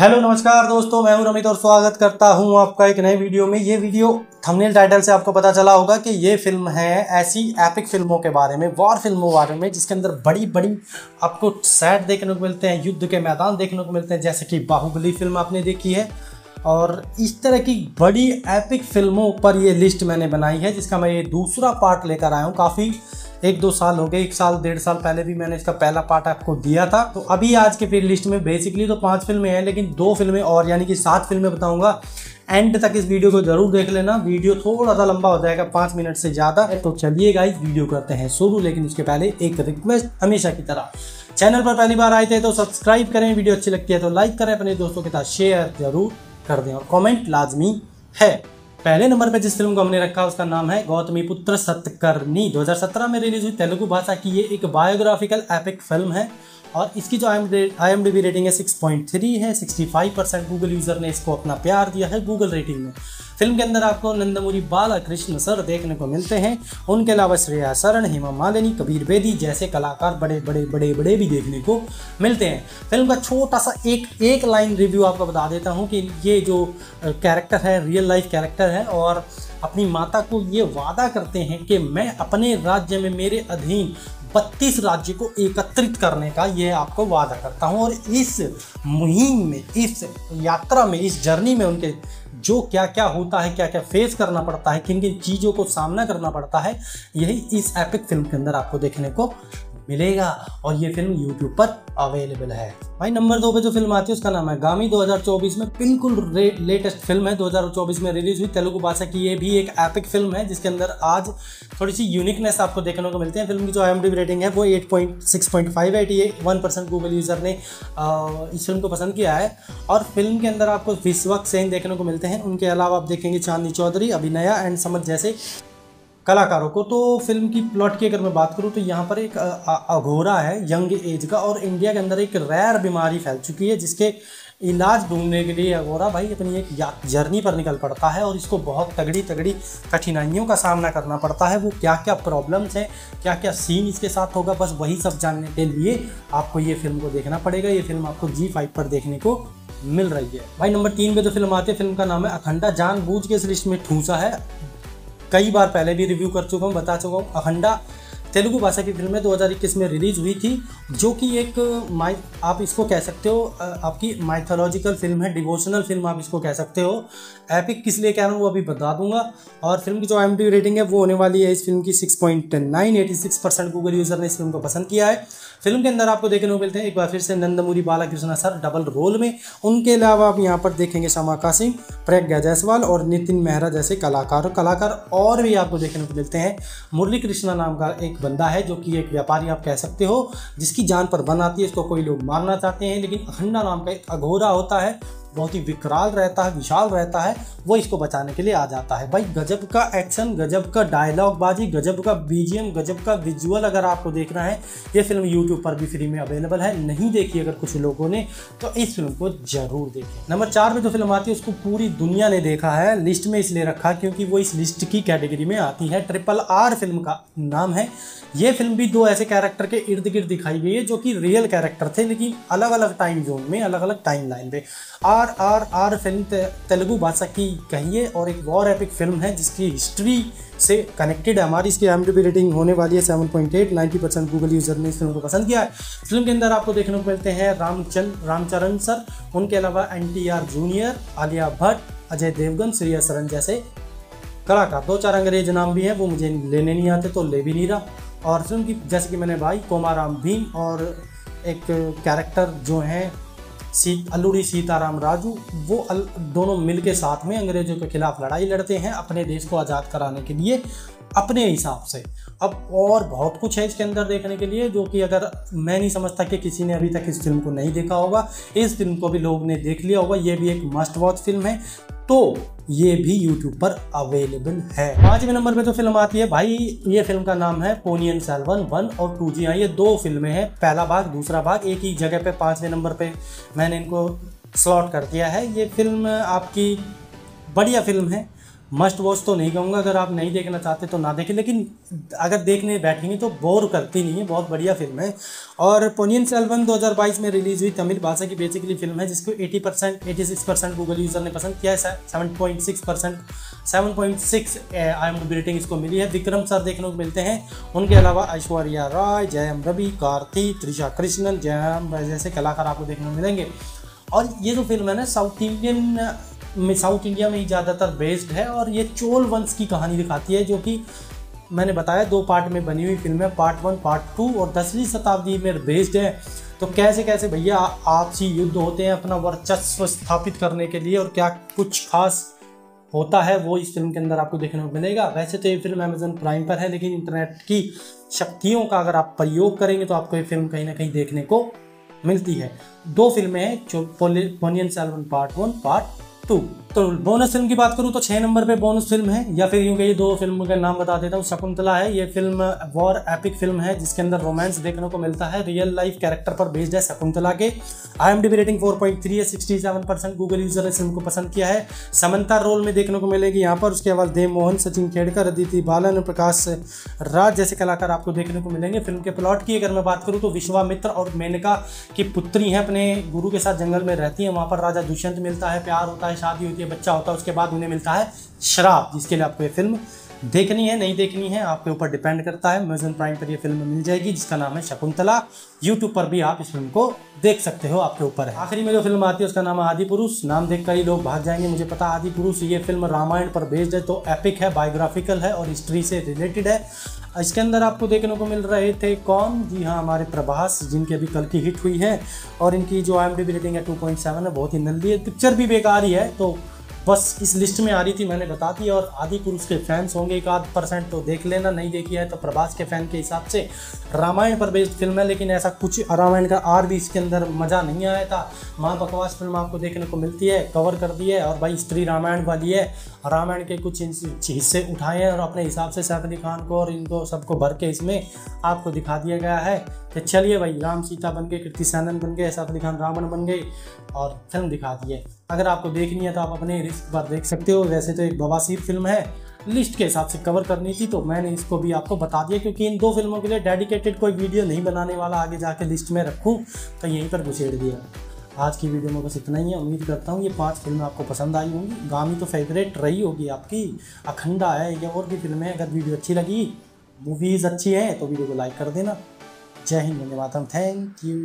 Hello, नमस्कार दोस्तों, मैं हूँ रमित और स्वागत करता हूँ आपका एक नए वीडियो में। ये वीडियो थंबनेल टाइटल से आपको पता चला होगा कि ये फ़िल्म है ऐसी एपिक फ़िल्मों के बारे में वॉर फ़िल्मों बारे में, जिसके अंदर बड़ी बड़ी आपको सेट देखने को मिलते हैं, युद्ध के मैदान देखने को मिलते हैं, जैसे कि बाहुबली फ़िल्म आपने देखी है। और इस तरह की बड़ी एपिक फ़िल्मों पर ये लिस्ट मैंने बनाई है, जिसका मैं ये दूसरा पार्ट लेकर आया हूँ। काफ़ी एक दो साल हो गए, एक साल, डेढ़ साल पहले भी मैंने इसका पहला पार्ट आपको दिया था। तो अभी आज के फिर लिस्ट में बेसिकली तो पाँच फ़िल्में हैं, लेकिन दो फ़िल्में और, यानी कि सात फ़िल्में बताऊँगा। एंड तक इस वीडियो को ज़रूर देख लेना। वीडियो थोड़ा सा लंबा हो जाएगा, पाँच मिनट से ज़्यादा। तो चलिए गाइस वीडियो करते हैं शुरू, लेकिन उसके पहले एक रिक्वेस्ट हमेशा की तरह। चैनल पर पहली बार आए थे तो सब्सक्राइब करें वीडियो अच्छी लगती है तो लाइक करें, अपने दोस्तों के साथ शेयर ज़रूर कर दें और कॉमेंट लाजमी है। पहले नंबर पे जिस फ़िल्म को हमने रखा, उसका नाम है गौतमी पुत्र सतकर्णी 2017 में रिलीज़ हुई तेलुगु भाषा की ये एक बायोग्राफिकल एपिक फ़िल्म है। और इसकी जो आई एम डी रेटिंग है 6.3 है 65 परसेंट गूगल यूज़र ने इसको अपना प्यार दिया है गूगल रेटिंग में। फ़िल्म के अंदर आपको नंदमुरी बाला कृष्ण सर देखने को मिलते हैं। उनके अलावा श्रेया शरण, हेमा मालिनी, कबीर बेदी जैसे कलाकार बड़े बड़े बड़े बड़े भी देखने को मिलते हैं। फ़िल्म का छोटा सा एक एक लाइन रिव्यू आपको बता देता हूँ कि ये जो कैरेक्टर है रियल लाइफ कैरेक्टर है और अपनी माता को ये वादा करते हैं कि मैं अपने राज्य में मेरे अधीन बत्तीस राज्य को एकत्रित करने का ये आपको वादा करता हूँ। और इस मुहिम में, इस यात्रा में, इस जर्नी में उनके जो क्या क्या होता है क्या क्या फेस करना पड़ता है किन किन चीज़ों को सामना करना पड़ता है, यही इस एपिक फ़िल्म के अंदर आपको देखने को मिलेगा और ये फ़िल्म यूट्यूब पर अवेलेबल है। भाई नंबर दो पे जो फ़िल्म आती है, उसका नाम है गामी। 2024 में बिल्कुल लेटेस्ट फ़िल्म है। 2024 में रिलीज़ हुई। तेलुगु भाषा की ये भी एक एपिक फ़िल्म है, जिसके अंदर आज थोड़ी सी यूनिकनेस आपको देखने को मिलती है। फ़िल्म की जो आई रेटिंग है, वो eight point six point five eight ये वन परसेंट गूगल यूज़र ने इस फ़िल्म को पसंद किया है। और फ़िल्म के अंदर आपको विश्वक सेन देखने को मिलते हैं। उनके अलावा आप देखेंगे चांदनी चौधरी, अभिनया एंड समझ जैसे कलाकारों को। तो फ़िल्म की प्लॉट की अगर मैं बात करूँ तो यहाँ पर एक अघोरा है, यंग एज का, और इंडिया के अंदर एक रैर बीमारी फैल चुकी है, जिसके इलाज ढूँढने के लिए अघोरा भाई अपनी एक जर्नी पर निकल पड़ता है, और इसको बहुत तगड़ी तगड़ी कठिनाइयों का सामना करना पड़ता है। वो क्या क्या प्रॉब्लम्स हैं क्या क्या सीन इसके साथ होगा, बस वही सब जानने के लिए आपको ये फ़िल्म को देखना पड़ेगा। ये फ़िल्म आपको जी फाइव पर देखने को मिल रही है। भाई, नंबर तीन पे जो फ़िल्म आती है फ़िल्म का नाम है अखंडा जानबूझ के इस लिस्ट में ठूसा है। कई बार पहले भी रिव्यू कर चुका हूँ बता चुका हूँ अखंडा तेलुगु भाषा की फ़िल्म है 2021 में रिलीज़ हुई थी, जो कि एक माइ आप इसको कह सकते हो आपकी माइथोलॉजिकल फ़िल्म है डिवोशनल फ़िल्म आप इसको कह सकते हो। एपिक किस लिए कह रहा हूँ, वो अभी बता दूँगा। और फ़िल्म की जो एम रेटिंग है, वो होने वाली है इस फ़िल्म की six point nine eighty six percent Google user ने इस फ़िल्म को पसंद किया है। फ़िल्म के अंदर आपको देखने को मिलते हैं, एक बार फिर से Nandamuri Balakrishna sir double role में। उनके अलावा आप यहाँ पर देखेंगे समाका सिंह प्रज्ञा जायसवाल और नितिन मेहरा जैसे कलाकार कलाकार और भी आपको देखने को मिलते हैं। मुरली कृष्णा नाम का एक बंदा है जो कि एक व्यापारी आप कह सकते हो, जिसकी जान पर बन आती है इसको कोई लोग मारना चाहते हैं, लेकिन अखंडा नाम का एक अघोरा होता है बहुत ही विकराल रहता है, विशाल रहता है, वो इसको बचाने के लिए आ जाता है। भाई, गजब का एक्शन गजब का डायलॉग बाजी गजब का बीजीएम गजब का विजुअल अगर आपको देखना है, ये फ़िल्म यूट्यूब पर भी फ्री में अवेलेबल है। नहीं देखी अगर कुछ लोगों ने तो इस फ़िल्म को ज़रूर देखें। नंबर चार में जो फ़िल्म आती है, उसको पूरी दुनिया ने देखा है। लिस्ट में इसलिए रखा क्योंकि वो इस लिस्ट की कैटेगरी में आती है। ट्रिपल आर फ़िल्म का नाम है। ये फ़िल्म भी दो ऐसे कैरेक्टर के इर्द गिर्द दिखाई गई है, जो कि रियल कैरेक्टर थे, लेकिन अलग अलग टाइम जोन में अलग अलग टाइम लाइन पे। R R R film Telugu भाषा की कहिए और एक वॉर एपिक फ़िल्म है जिसकी हिस्ट्री से कनेक्टेड है। हमारी इसकी एम डी रेटिंग होने वाली है seven point eight ninety percent Google user ने इस फ़िल्म को पसंद किया है। फ़िल्म के अंदर आपको देखने को मिलते हैं रामचंद रामचरण सर, उनके अलावा N T R junior Alia Bhatt, Ajay Devgan, Shriya Saran जैसे कलाकार। दो चार अंग्रेज़ नाम भी हैं, वो मुझे लेने नहीं आते तो ले भी नहीं रहा। और फ़िल्म की, जैसे कि मैंने भाई, कोमाराम भीम और एक कैरेक्टर जो हैं सी अलूरी सीताराम राजू वो अल, दोनों मिलके साथ में अंग्रेज़ों के खिलाफ लड़ाई लड़ते हैं अपने देश को आज़ाद कराने के लिए। अपने हिसाब से। अब और बहुत कुछ है इसके अंदर देखने के लिए, जो कि अगर मैं नहीं समझता कि किसी ने अभी तक इस फ़िल्म को नहीं देखा होगा, इस फ़िल्म को भी लोग ने देख लिया होगा, ये भी एक मस्ट वॉच फ़िल्म है तो ये भी यूट्यूब पर अवेलेबल है। पाँचवें नंबर पे जो तो फ़िल्म आती है, भाई, ये फ़िल्म का नाम है पोनियन सेल्वन वन और टू जी हाँ ये दो फ़िल्में हैं, पहला भाग, दूसरा भाग, एक ही जगह पे, पाँचवें नंबर पे मैंने इनको स्लॉट कर दिया है। ये फ़िल्म आपकी बढ़िया फ़िल्म है मस्ट वॉच तो नहीं कहूँगा, अगर आप नहीं देखना चाहते तो ना देखें, लेकिन अगर देखने बैठेंगे तो बोर करती नहीं है, बहुत बढ़िया फ़िल्म है। और पोनियन सेल्वन 2022 में रिलीज़ हुई तमिल भाषा की बेसिकली फ़िल्म है, जिसको 80 percent, eighty six percent Google user ने पसंद किया है seven point six percent, seven point six I M rating इसको मिली है। विक्रम सर देखने को मिलते हैं। उनके अलावा ऐश्वर्या राय जयम रवि कार्ति, त्रिशा कृष्णन जयम जैसे कलाकार आपको देखने को मिलेंगे। और ये जो फ़िल्म है ना, साउथ इंडियन में साउथ इंडिया में ही ज़्यादातर बेस्ड है और ये चोल वंश की कहानी दिखाती है जो कि मैंने बताया दो पार्ट में बनी हुई फ़िल्म है पार्ट वन पार्ट टू और दसवीं शताब्दी में बेस्ड है। तो कैसे कैसे भैया आपसी युद्ध होते हैं अपना वर्चस्व स्थापित करने के लिए और क्या कुछ खास होता है वो इस फ़िल्म के अंदर आपको देखने को मिलेगा। वैसे तो ये फ़िल्म अमेजन प्राइम पर है, लेकिन इंटरनेट की शक्तियों का अगर आप प्रयोग करेंगे तो आपको ये फ़िल्म कहीं ना कहीं देखने को मिलती है। दो फ़िल्में हैं Ponniyin Selvan part one part two तो बोनस फ़िल्म की बात करूँ तो छह नंबर पे बोनस फ़िल्म है, या फिर यूँ कहिए दो फ़िल्म का नाम बता देता हूँ, शकुंतला है, ये फ़िल्म वॉर एपिक फ़िल्म है, जिसके अंदर रोमांस देखने को मिलता है रियल लाइफ कैरेक्टर पर बेस्ड है शकुंतला के। I M D rating four point three है sixty seven percent Google user ने फ़िल्म को पसंद किया है। समंता रोल में देखने को मिलेगी यहाँ पर, उसके बाद देव मोहन सचिन खेड़कर, अदिति बालन, प्रकाश राज जैसे कलाकार आपको देखने को मिलेंगे। फ़िल्म के प्लॉट की अगर मैं बात करूँ तो विश्वामित्र और मेनका की पुत्री है, अपने गुरु के साथ जंगल में रहती है, वहाँ पर राजा दुष्यंत मिलता है, प्यार होता है, शादी होती है। बच्चा होता है, उसके बाद उन्हें मिलता है शराब, जिसके लिए आपको ये फ़िल्म देखनी है, नहीं देखनी है, आपके ऊपर डिपेंड करता है। अमेजन प्राइम पर ये फ़िल्म मिल जाएगी, जिसका नाम है शकुंतला। यूट्यूब पर भी आप इस फ़िल्म को देख सकते हो, आपके ऊपर है। आखिरी में जो फ़िल्म आती है, उसका नाम है आदि पुरुष। नाम देख कर ही लोग भाग जाएँगे। मुझे पता आदि पुरुष, ये फ़िल्म रामायण पर बेस्ड है तो एपिक है बायोग्राफिकल है और हिस्ट्री से रिलेटेड है। इसके अंदर आपको देखने को मिल रहे थे कौन? जी हाँ हमारे प्रभास, जिनकी अभी कल की हिट हुई है और इनकी जो आई रेटिंग है टू पॉइंट सेवन है, बहुत ही नल्दी है। पिक्चर भी बेकार ही है तो बस इस लिस्ट में आ रही थी, मैंने बता दी और आदि पुरुष के फैंस होंगे एक आध परसेंट तो देख लेना, नहीं देखी है तो प्रभास के फ़ैन के हिसाब से। रामायण पर बेस्ड फ़िल्म है, लेकिन ऐसा कुछ रामायण का आर भी इसके अंदर मज़ा नहीं आया था। माँ बकवास फ़िल्म आपको देखने को मिलती है कवर कर दी है और भाई स्त्री रामायण वाली है। रामायण के कुछ हिस्से उठाए हैं और अपने हिसाब से सैफ अली खान को और इनको सबको भर के इसमें आपको दिखा दिया गया है। तो चलिए भाई, राम सीता बन गए कृति सैनन बन गए सैफ अली खान रावण बन गए और फ़िल्म दिखा दिए अगर आपको देखनी है तो आप अपने रिस्क पर देख सकते हो। वैसे तो एक बवासीर फ़िल्म है, लिस्ट के हिसाब से कवर करनी थी तो मैंने इसको भी आपको बता दिया, क्योंकि इन दो फ़िल्मों के लिए डेडिकेटेड कोई वीडियो नहीं बनाने वाला, आगे जाके लिस्ट में रखूँ तो यहीं पर घुसेड़ दिया। आज की वीडियो में बस इतना ही है। उम्मीद करता हूँ ये पाँच फ़िल्में आपको पसंद आई होंगी। गामी तो फेवरेट रही होगी आपकी, अखंडा है, या और भी फ़िल्में अगर वीडियो अच्छी लगी मूवीज़ अच्छी हैं तो वीडियो को लाइक कर देना। जय हिंद वंदे मातरम। Thank you